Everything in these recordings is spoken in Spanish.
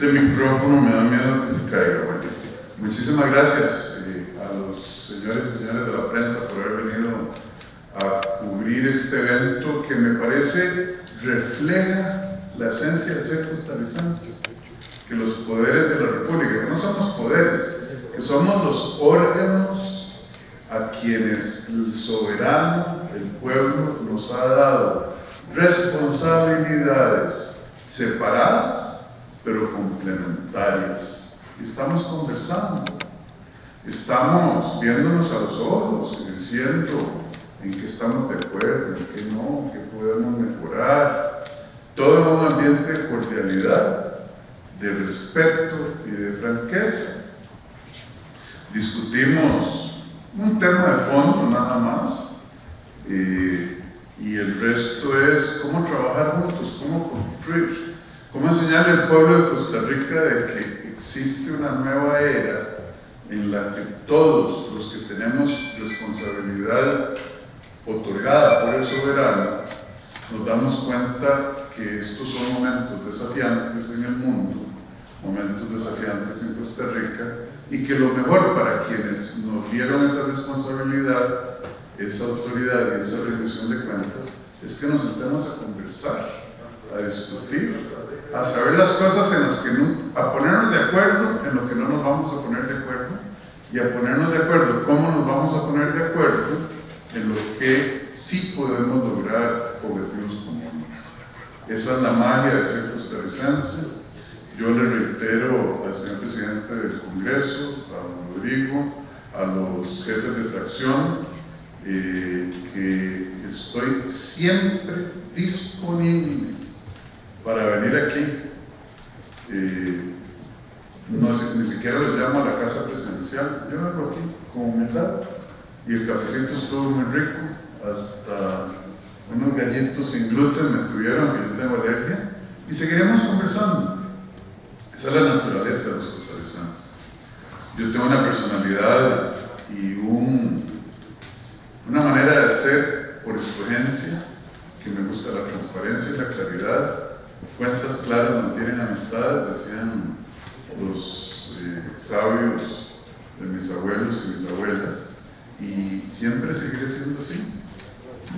Este micrófono me da miedo que se caiga. Muchísimas gracias eh, a los señores y señores de la prensa por haber venido a cubrir este evento que me parece refleja la esencia de ser costarricenses, que los poderes de la República, que no somos poderes, que somos los órganos a quienes el soberano, el pueblo, nos ha dado responsabilidades separadas, pero complementarias. Estamos conversando, estamos viéndonos a los ojos y diciendo en qué estamos de acuerdo, en qué no, qué podemos mejorar. Todo en un ambiente de cordialidad, de respeto y de franqueza. Discutimos un tema de fondo nada más. Eh, y el resto es cómo trabajar juntos, cómo construir, cómo enseñarle al pueblo de Costa Rica de que existe una nueva era en la que todos los que tenemos responsabilidad otorgada por el soberano, nos damos cuenta que estos son momentos desafiantes en el mundo, momentos desafiantes en Costa Rica, y que lo mejor para quienes nos dieron esa responsabilidad esa autoridad y esa rendición de cuentas es que nos sentemos a conversar, a discutir, a saber las cosas en las que no, a ponernos de acuerdo en lo que no nos vamos a poner de acuerdo y a ponernos de acuerdo cómo nos vamos a poner de acuerdo en lo que sí podemos lograr objetivos comunes. Esa es la magia de ser costarricense. Yo le reitero al señor presidente del Congreso, a Rodrigo, a los jefes de fracción, eh, que estoy siempre disponible para venir aquí. No ni siquiera le llamo a la casa presidencial, yo vengo aquí con humildad y el cafecito estuvo muy rico, hasta unos gallitos sin gluten me tuvieron, que yo tengo alergia, y seguiremos conversando. Esa es la naturaleza de los costarricenses. Yo tengo una personalidad y un una manera de ser por escogencia, que me gusta la transparencia y la claridad. Cuentas claras mantienen amistad, decían los eh, sabios de mis abuelos y mis abuelas. Y siempre seguiré siendo así,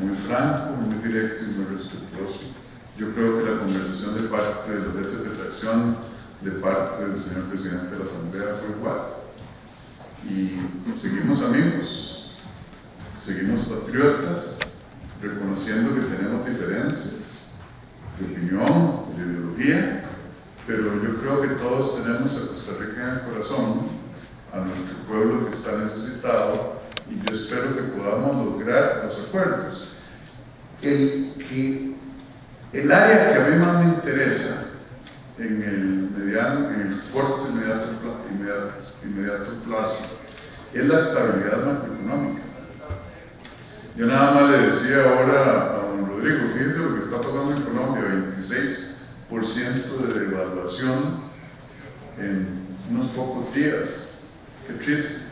muy franco, muy directo y muy respetuoso. Yo creo que la conversación de parte de los jefes de fracción, de parte del señor presidente de la Asamblea fue igual. Y seguimos amigos, seguimos patriotas, reconociendo que tenemos diferencias de opinión, de ideología, pero yo creo que todos tenemos a Costa Rica en el corazón, a nuestro pueblo que está necesitado, y yo espero que podamos lograr los acuerdos. El, que, el área que a mí más me interesa en el, mediano, en el corto inmediato, inmediato, inmediato plazo es la estabilidad macroeconómica yo nada más le decía ahora Rodrigo, fíjense lo que está pasando en Colombia, 26% de devaluación en unos pocos días. Qué triste.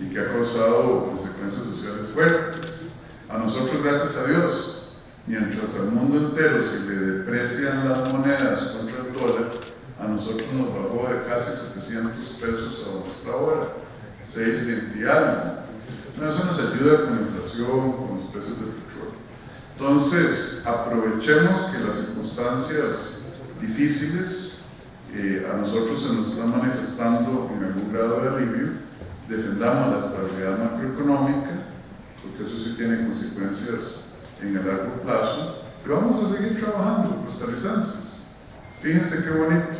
Y que ha causado consecuencias sociales fuertes. A nosotros, gracias a Dios, mientras al mundo entero se le deprecian las monedas contra el dólar, a nosotros nos bajó de casi 700 pesos a nuestra hora, 6,20 y algo eso nos ayuda con la inflación, con los precios del petróleo. Entonces, aprovechemos que las circunstancias difíciles eh, a nosotros se nos están manifestando en algún grado de alivio, defendamos la estabilidad macroeconómica, porque eso sí tiene consecuencias en el largo plazo, y vamos a seguir trabajando, costarricenses. Fíjense qué bonito.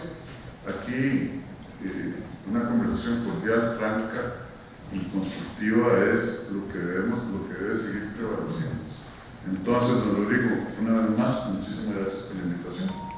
Aquí eh, una conversación cordial, franca, y constructiva es lo que debemos, lo que debe seguir prevaleciendo. Entonces, Rodrigo, una vez más, muchísimas gracias por la invitación.